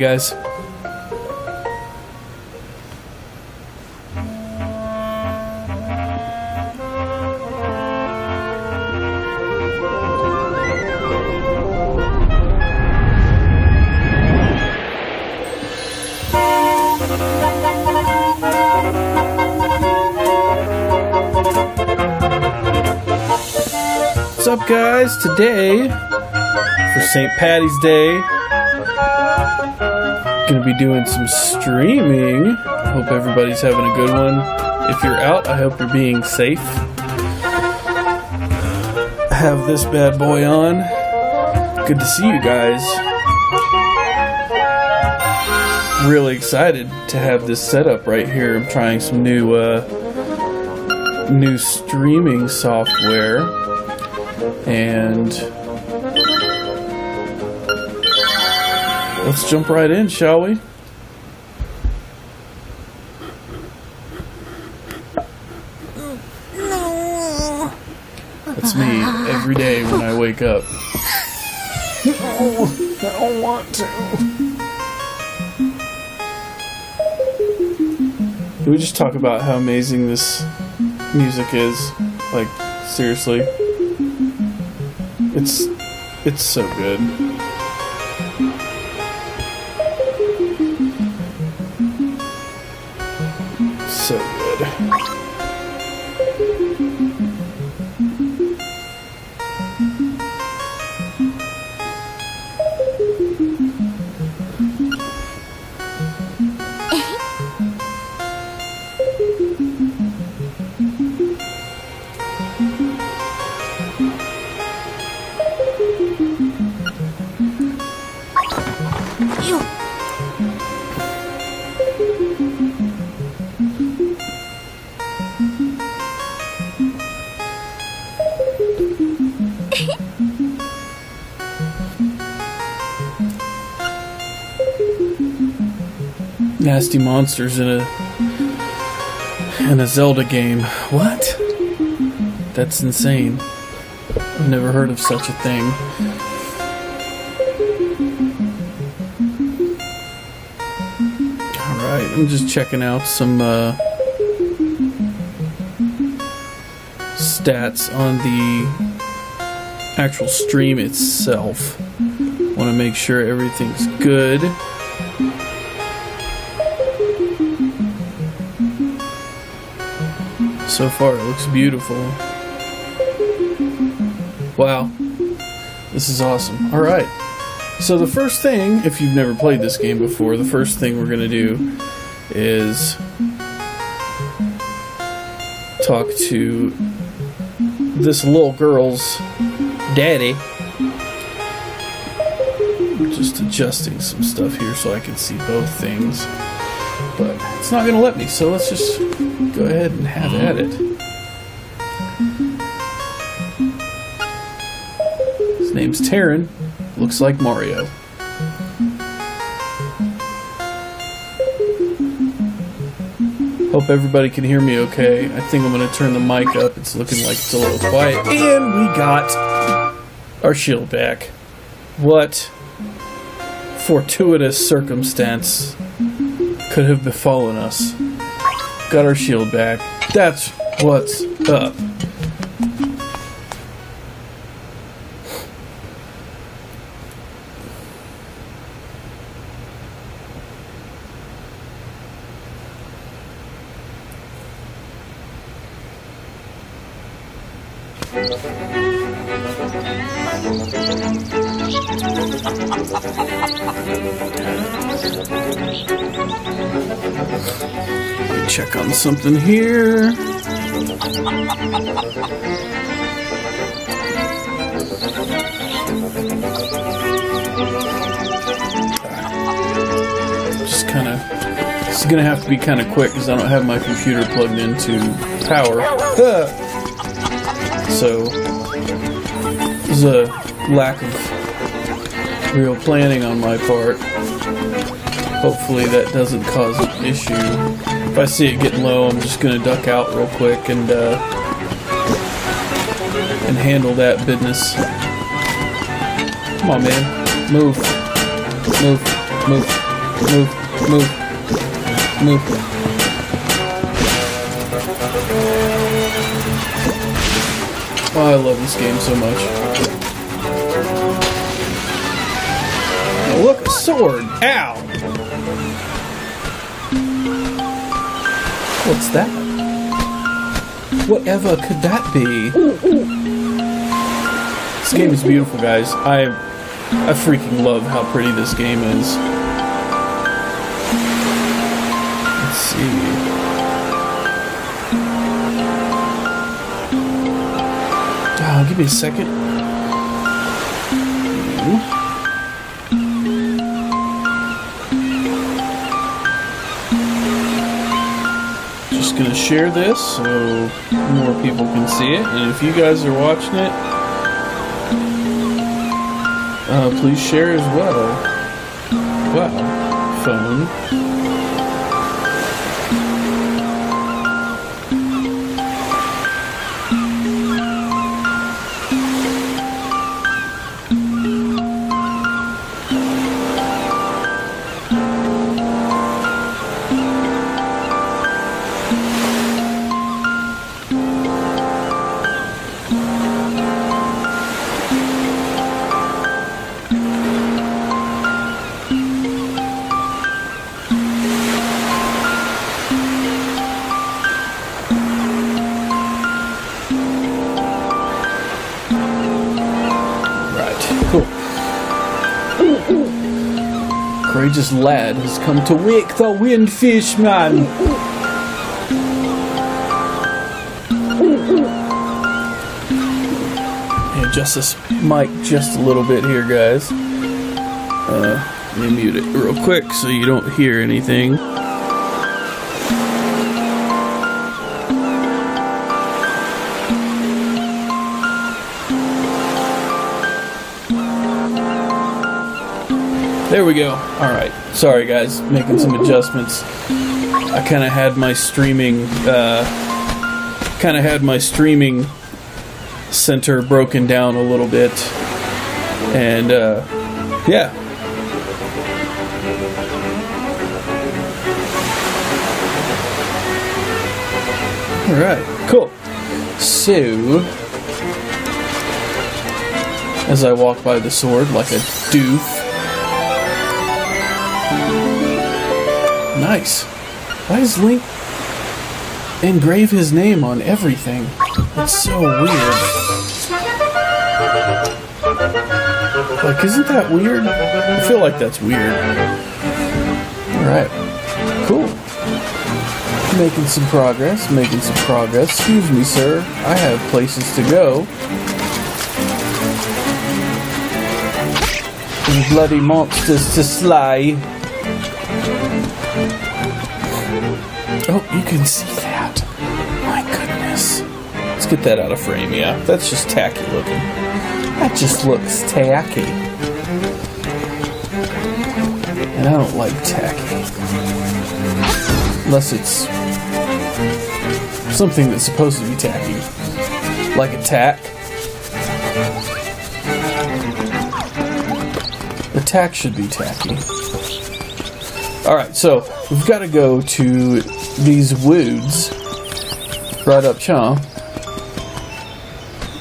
Guys. What's up, guys? Today, for St. Patty's Day, gonna be doing some streaming. Hope everybody's having a good one. If you're out, I hope you're being safe. Have this bad boy on. Good to see you guys. Really excited to have this setup right here. I'm trying some new uh, new streaming software and let's jump right in, shall we? That's me every day when I wake up. I don't want to. Can we just talk about how amazing this music is? Like, seriously. It's it's so good. So good. Nasty monsters in a in a Zelda game. What? That's insane. I've never heard of such a thing. Alright, I'm just checking out some uh, stats on the actual stream itself. Want to make sure everything's good. So far, it looks beautiful. Wow. This is awesome. Alright. So, the first thing, if you've never played this game before, the first thing we're going to do is talk to this little girl's daddy. Just adjusting some stuff here so I can see both things. But it's not going to let me, so let's just go ahead and have at it. His name's Tarin. Looks like Mario. Hope everybody can hear me okay. I think I'm going to turn the mic up. It's looking like it's a little quiet. And we got our shield back. What fortuitous circumstance could have befallen us? Got our shield back. That's what's up. Check on something here. Just kind of. This is gonna have to be kind of quick because I don't have my computer plugged into power. so there's a lack of real planning on my part. Hopefully that doesn't cause an issue. If I see it getting low, I'm just gonna duck out real quick and uh, and handle that business. Come on, man, move, move, move. Move. Move. Move. Oh, I love this game so much. Oh, look, a sword! Ow! What's that? Whatever could that be? This game is beautiful, guys. I I freaking love how pretty this game is. Let's see. Ah, give me a second. Just gonna share this so more people can see it. And if you guys are watching it, uh, please share as well. Wow, phone. Courageous lad has come to wake the Wind Fish man. Adjust this mic just a little bit here, guys. Uh, let me mute it real quick so you don't hear anything. There we go. All right. Sorry, guys. Making some adjustments. I kind of had my streaming, uh, kind of had my streaming center broken down a little bit, and uh, yeah. All right. Cool. So, as I walk by the sword like a doof. Nice. Why does Link engrave his name on everything? That's so weird. Like, isn't that weird? I feel like that's weird. Alright. Cool. Making some progress, making some progress. Excuse me, sir. I have places to go. And bloody monsters to slay. Oh, you can see get that out of frame, yeah. That's just tacky looking. That just looks tacky. And I don't like tacky. Unless it's something that's supposed to be tacky. Like a tack. The tack should be tacky. Alright, so we've got to go to these woods right up here.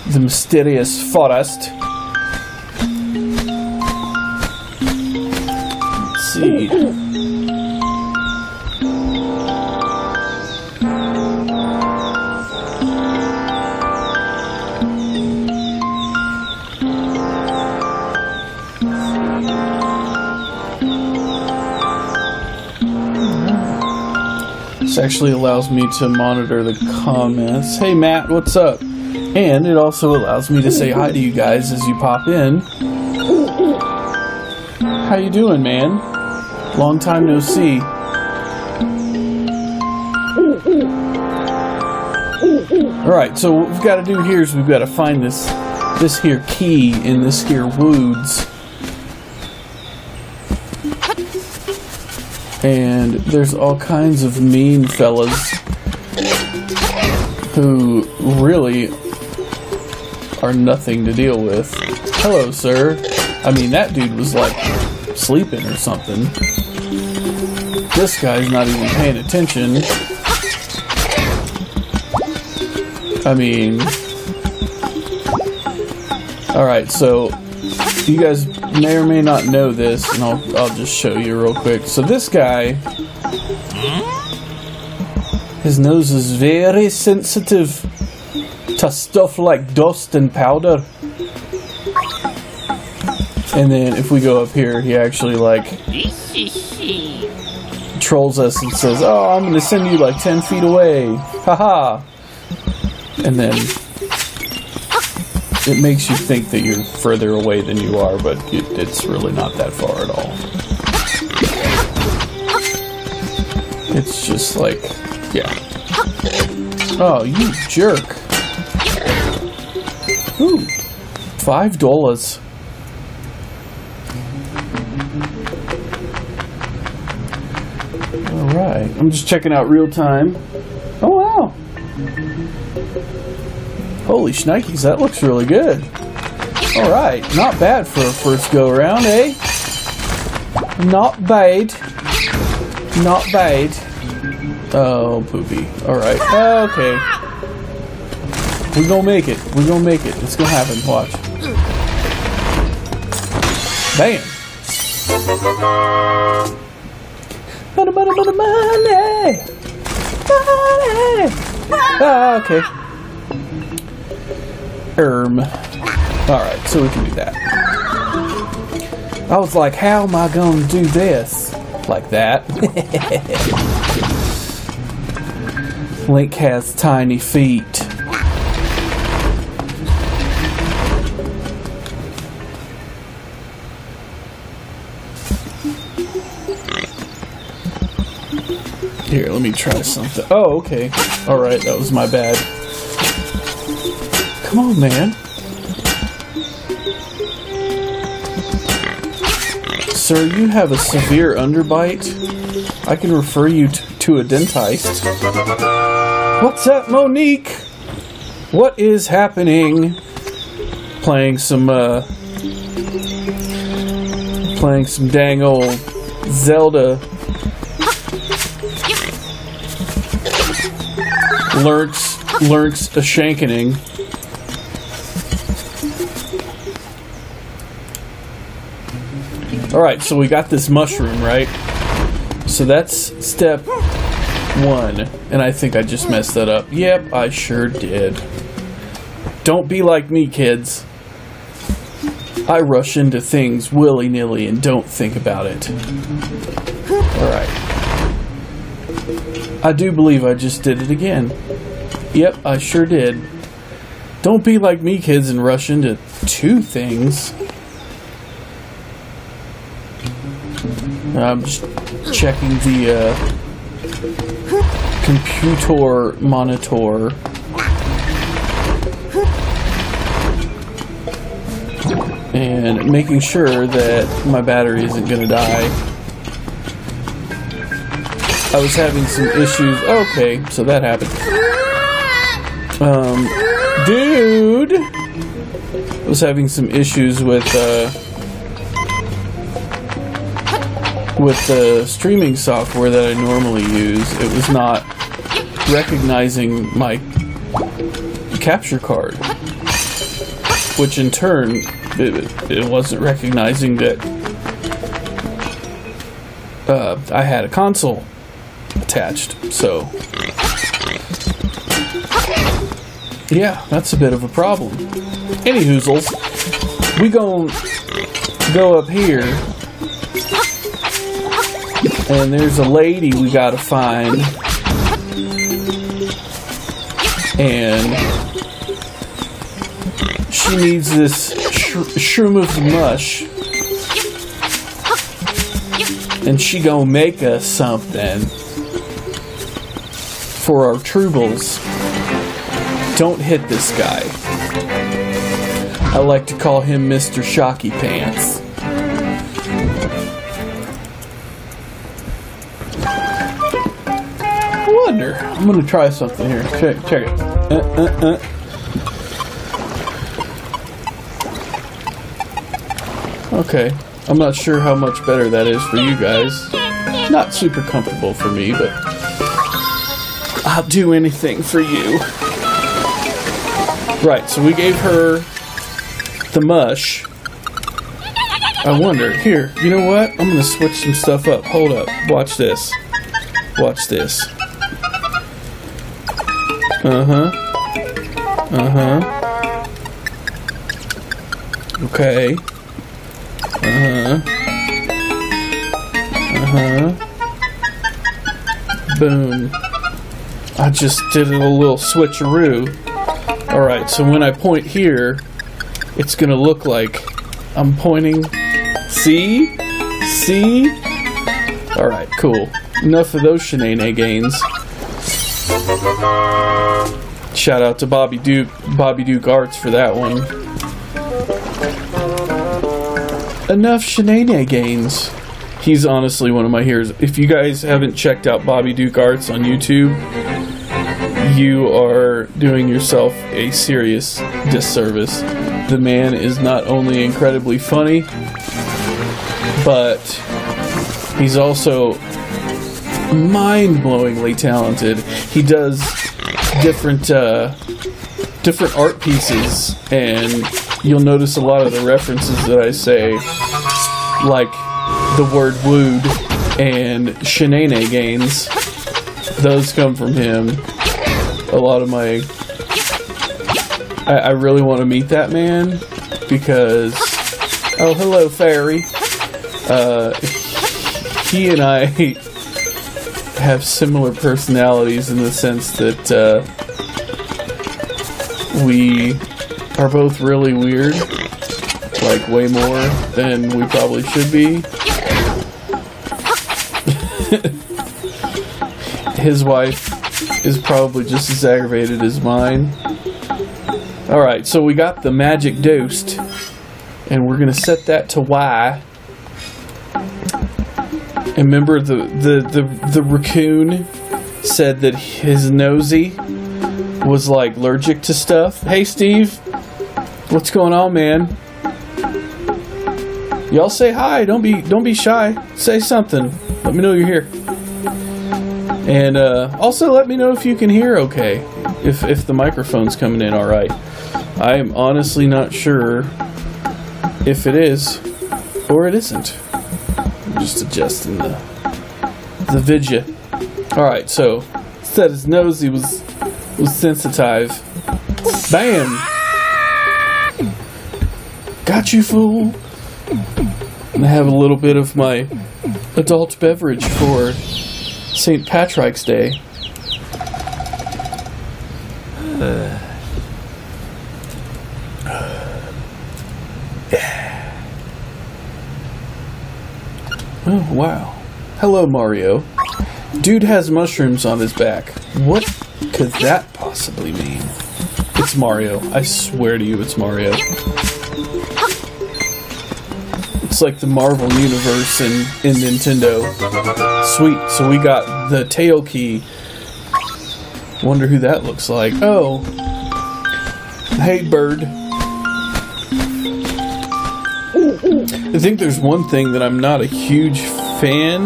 The mysterious forest. Let's see. This actually allows me to monitor the comments. Hey Matt, what's up? And it also allows me to say hi to you guys as you pop in. How you doing, man? Long time no see. Alright, so what we've got to do here is we've got to find this this here key in this here woods. and there's all kinds of mean fellas who really are nothing to deal with. Hello, sir. I mean, that dude was like sleeping or something. this guy's not even paying attention. I mean, all right. So you guys may or may not know this, and I'll I'll just show you real quick. So this guy, his nose is very sensitive to stuff like dust and powder. And then if we go up here, he actually like trolls us and says, "Oh, I'm gonna send you like ten feet away." Haha. And then it makes you think that you're further away than you are, but it, it's really not that far at all. It's just like, yeah. Oh, you jerk. Ooh, five dollars. All right, I'm just checking out real time. Oh wow! Holy shnikes, that looks really good. All right, not bad for a first go around, eh? Not bad. Not bad. Oh, poopy. All right. Okay. We're gonna make it. We're gonna make it. It's gonna happen. Watch. Bam. Money, money, money, money. Money. Ah, okay. Erm. Alright, so we can do that. I was like, how am I going to do this? Like that. Link has tiny feet. Here, let me try something. Oh, okay. Alright, that was my bad. Come on, man. Sir, you have a severe underbite. I can refer you to a dentist. What's up, Monique? What is happening? Playing some, uh. Playing some dang old Zelda. Lurks, lurks a shankening. Alright, so we got this mushroom, right? So that's step one. And I think I just messed that up. Yep, I sure did. Don't be like me, kids. I rush into things willy nilly and don't think about it. Alright. I do believe I just did it again. Yep, I sure did. Don't be like me, kids, and rush into two things. I'm just checking the uh, computer monitor. And making sure that my battery isn't going to die. I was having some issues. Okay, so that happened. Um, dude! I was having some issues with, uh, with the streaming software that I normally use, it was not recognizing my capture card, which in turn it, it wasn't recognizing that uh, I had a console attached. So yeah, that's a bit of a problem. Any hoozles, we gon' go up here and there's a lady we gotta find. And she needs this sh shroom of the mush. And she gonna make us something for our troubles. Don't hit this guy. I like to call him Mr. Shocky Pants. I wonder. I'm gonna try something here. Check, check it. Uh, uh, uh. Okay. I'm not sure how much better that is for you guys. not super comfortable for me, but Do anything for you. Right, so we gave her the mush. I wonder, here, you know what? I'm gonna switch some stuff up. Hold up, watch this. Watch this. Uh huh. Uh huh. Okay. Uh huh. Uh huh. Boom. I just did a little switcheroo. Alright, so when I point here, it's gonna look like I'm pointing. See? See? Alright, cool. Enough of those shenanigans. Shout out to Bobby Duke, Bobby Duke Arts for that one. Enough shenanigans. He's honestly one of my heroes. If you guys haven't checked out Bobby Duke Arts on YouTube, you are doing yourself a serious disservice. The man is not only incredibly funny, but he's also mind-blowingly talented. He does different uh, different art pieces, and you'll notice a lot of the references that I say, like the word "wooed" and "shenanigans." Those come from him. A lot of my, I, I really want to meet that man because, oh hello fairy. Uh, he and I have similar personalities in the sense that uh, we are both really weird, like way more than we probably should be. His wife is probably just as aggravated as mine. Alright, so we got the magic dosed, and we're gonna set that to Y. And remember the, the, the, the raccoon said that his nosy was like allergic to stuff. Hey Steve, what's going on, man? Y'all say hi. Don't be don't be shy. Say something. Let me know you're here. And uh, also let me know if you can hear okay. If if the microphone's coming in all right. I am honestly not sure if it is or it isn't. I'm just adjusting the the vidya. All right, so said his nosy was was sensitive. Bam! Got you, fool. And I have a little bit of my adult beverage for St. Patrick's Day. Oh, wow. Hello, Mario. Dude has mushrooms on his back. What could that possibly mean? It's Mario. I swear to you, it's Mario. It's like the Marvel universe in, in Nintendo. Sweet. So we got the tail key. Wonder who that looks like. Oh. Hey, bird. I think there's one thing that I'm not a huge fan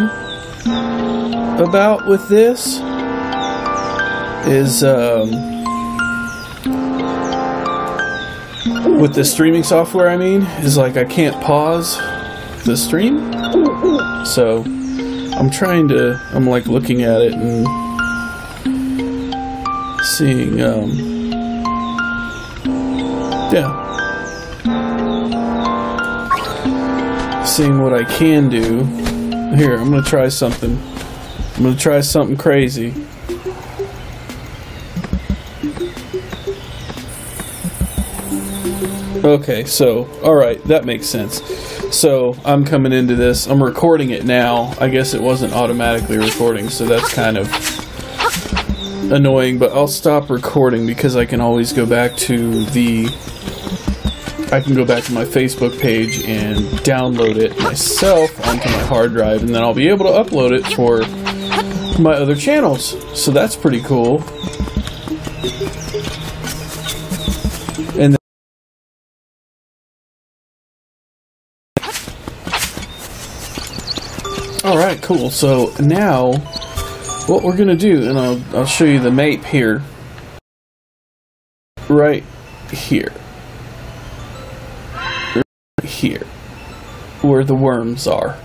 about with this is um, with the streaming software. I mean, is like I can't pause the stream, so I'm trying to. I'm like looking at it and seeing. Um, yeah. Seeing what I can do. Here, I'm gonna try something. I'm gonna try something crazy. Okay, so, alright, that makes sense. So, I'm coming into this, I'm recording it now. I guess it wasn't automatically recording, so that's kind of annoying, but I'll stop recording because I can always go back to the. I can go back to my Facebook page and download it myself onto my hard drive, and then I'll be able to upload it for my other channels. So that's pretty cool. Cool. So now, what we're gonna do, and I'll I'll show you the map here. Right here. Right here, where the worms are.